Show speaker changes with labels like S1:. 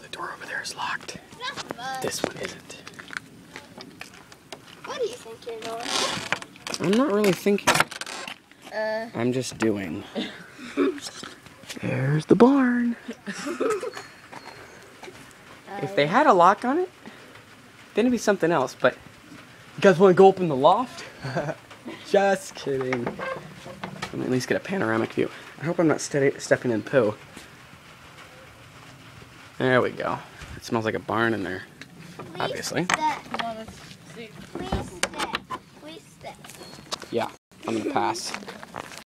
S1: so the door over there is locked.
S2: Enough of us.
S1: This one isn't.
S2: What do you think you're doing?
S1: I'm not really thinking.
S2: Uh,
S1: I'm just doing. There's the barn. If they had a lock on it, then it'd be something else. But you guys want to go open the loft? Just kidding. Let me at least get a panoramic view. I hope I'm not steady, stepping in poo. There we go. It smells like a barn in there.
S2: please
S1: Obviously.
S2: Step. Please step. Please step.
S1: Yeah, I'm gonna pass.